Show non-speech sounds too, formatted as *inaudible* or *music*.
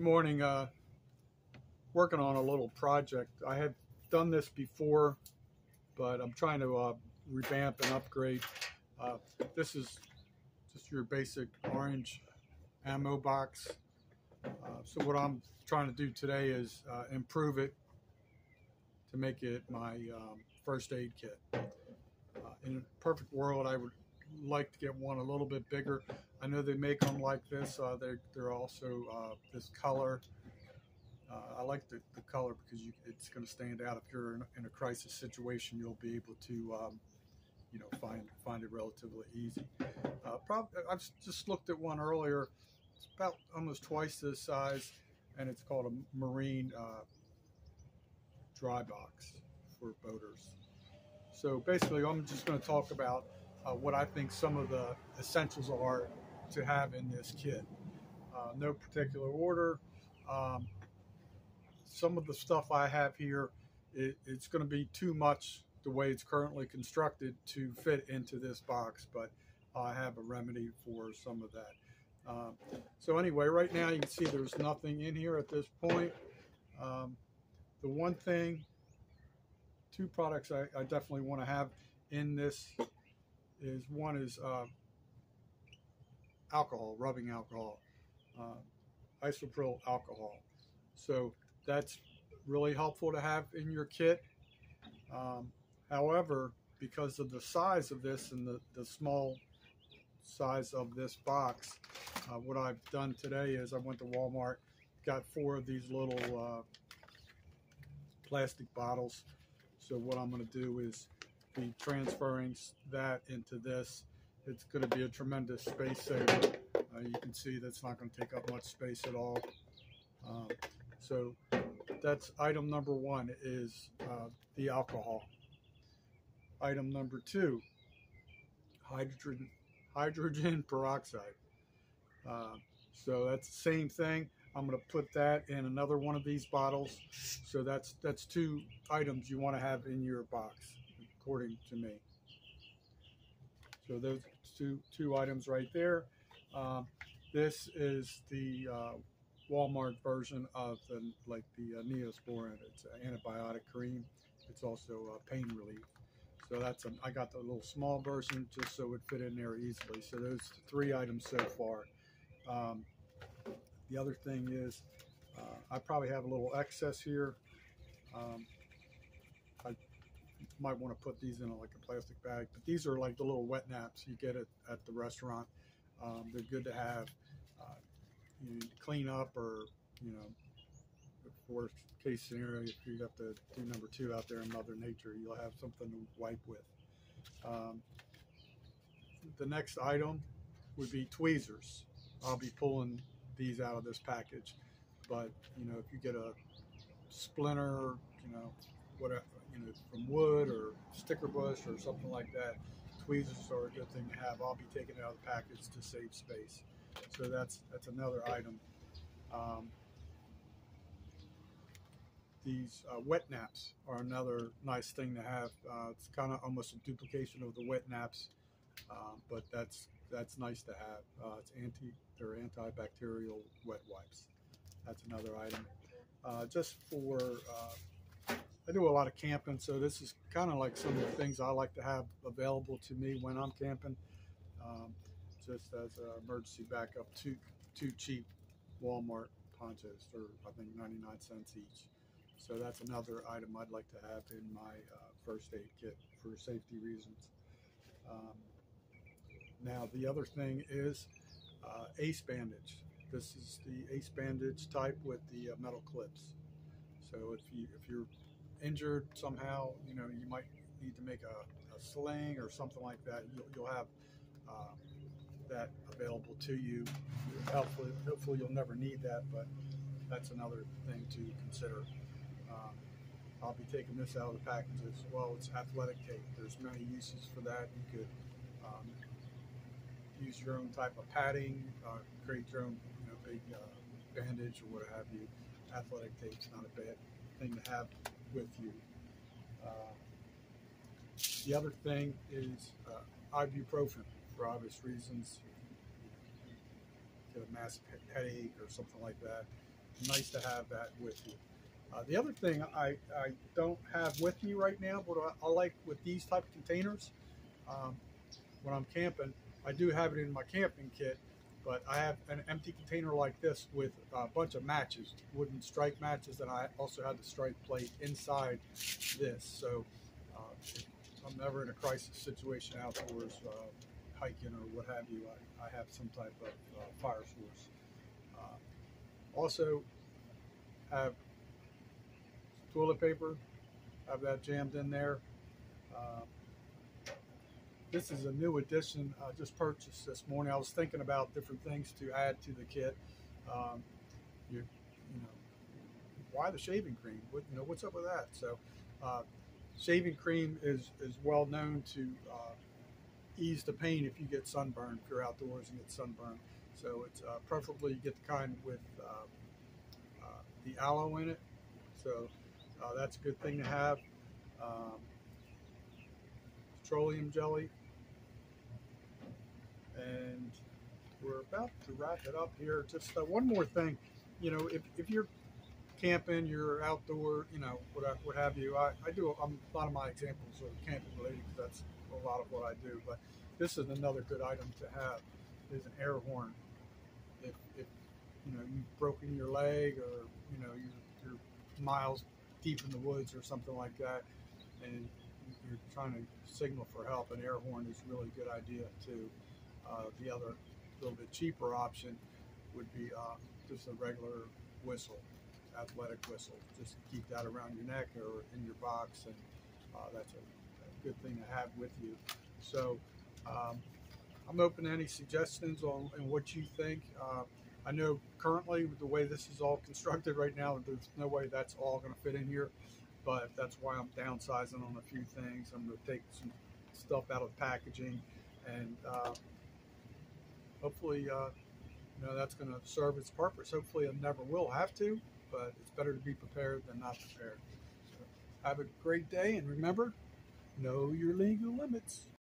morning. Uh, working on a little project. I have done this before, but I'm trying to uh, revamp and upgrade. Uh, this is just your basic orange ammo box. Uh, so what I'm trying to do today is uh, improve it to make it my um, first aid kit. Uh, in a perfect world, I would like to get one a little bit bigger. I know they make them like this. Uh, they're, they're also uh, this color. Uh, I like the, the color because you, it's going to stand out. If you're in, in, a crisis situation, you'll be able to, um, you know, find find it relatively easy. Uh, prob- I've just looked at one earlier. It's about almost twice this size, and it's called a marine uh, dry box for boaters. So basically, I'm just going to talk about uh, what I think some of the essentials are to have in this kit. Uh, no particular order. Um, some of the stuff I have here, it, it's going to be too much the way it's currently constructed to fit into this box, but I have a remedy for some of that. Um, so anyway, right now you can see there's nothing in here at this point. Um, the one thing, two products I, I definitely want to have in this is one is uh, alcohol, rubbing alcohol, uh, isopropyl alcohol. So that's really helpful to have in your kit. Um, however, because of the size of this and the, the small size of this box, uh, what I've done today is I went to Walmart, got four of these little uh, plastic bottles. So what I'm going to do is be transferring that into this. It's going to be a tremendous space saver. Uh, you can see that's not going to take up much space at all. Um, so that's item number one is uh, the alcohol. Item number two, hydrogen hydrogen *laughs* peroxide. Uh, so that's the same thing. I'm going to put that in another one of these bottles. So that's that's two items you want to have in your box, according to me. So those two two items right there. Um, this is the uh, Walmart version of the like the uh, Neosporin. It's an antibiotic cream. It's also uh, pain relief. So that's a, I got the little small version just so it would fit in there easily. So those three items so far. Um, the other thing is uh, I probably have a little excess here. Um, I might want to put these in a, like a plastic bag, but these are like the little wet naps you get at, at the restaurant. Um, they're good to have you clean up or, you know, worst case scenario, if you have to do number two out there in Mother Nature, you'll have something to wipe with. Um, the next item would be tweezers. I'll be pulling these out of this package, but you know, if you get a splinter, you know, whatever, you know, from wood or sticker bush or something like that, tweezers are a good thing to have. I'll be taking it out of the package to save space. So that's that's another item. Um, these uh, wet naps are another nice thing to have. Uh, it's kind of almost a duplication of the wet naps, um, but that's that's nice to have. Uh, it's anti they're antibacterial wet wipes. That's another item. Uh, just for uh, I do a lot of camping, so this is kind of like some of the things I like to have available to me when I'm camping. Um, just as an emergency backup. Two two cheap Walmart ponchos for I think 99 cents each. So that's another item I'd like to have in my uh, first aid kit for safety reasons. Um, now the other thing is uh, ACE bandage. This is the ACE bandage type with the uh, metal clips. So if you if you're injured somehow, you know you might need to make a, a sling or something like that. You'll, you'll have uh, that available to you. Hopefully, hopefully you'll never need that, but that's another thing to consider. Um, I'll be taking this out of the package as well. It's athletic tape. There's many uses for that. You could um, use your own type of padding, uh, create your own you know, big uh, bandage or what have you. Athletic tape's not a bad thing to have with you. Uh, the other thing is uh, ibuprofen for obvious reasons, get a massive headache or something like that. nice to have that with you. Uh, the other thing I, I don't have with me right now, but I, I like with these type of containers, um, when I'm camping, I do have it in my camping kit, but I have an empty container like this with a bunch of matches, wooden strike matches, and I also had the strike plate inside this. So uh, I'm never in a crisis situation outdoors, uh, hiking or what have you, I, I have some type of uh, fire source. Uh, also, have toilet paper, have that jammed in there. Uh, this is a new addition I just purchased this morning. I was thinking about different things to add to the kit. Um, you, you know, why the shaving cream? What, you know, what's up with that? So, uh, shaving cream is is well known to uh, ease the pain if you get sunburned, if you're outdoors and get sunburned. So it's uh, preferably you get the kind with uh, uh, the aloe in it. So uh, that's a good thing to have. Um, petroleum jelly. And we're about to wrap it up here. Just uh, one more thing. You know, if, if you're camping, you're outdoor, you know, what, what have you. I, I do um, a lot of my examples are camping related because that's a lot of what I do. But this is another good item to have is an air horn. If, if you know you've broken your leg or you know you're, you're miles deep in the woods or something like that, and you're trying to signal for help, an air horn is a really good idea too. Uh, the other little bit cheaper option would be uh, just a regular whistle, athletic whistle. Just keep that around your neck or in your box, and uh, that's a, a, good thing to have with you. So um, I'm open to any suggestions on, what you think. I know currently with the way this is all constructed right now, there's no way that's all going to fit in here, but that's why I'm downsizing on a few things. I'm going to take some stuff out of packaging and uh, hopefully, uh, you know, that's going to serve its purpose. Hopefully, I never will have to, but it's better to be prepared than not prepared. So have a great day, and remember, know your legal limits.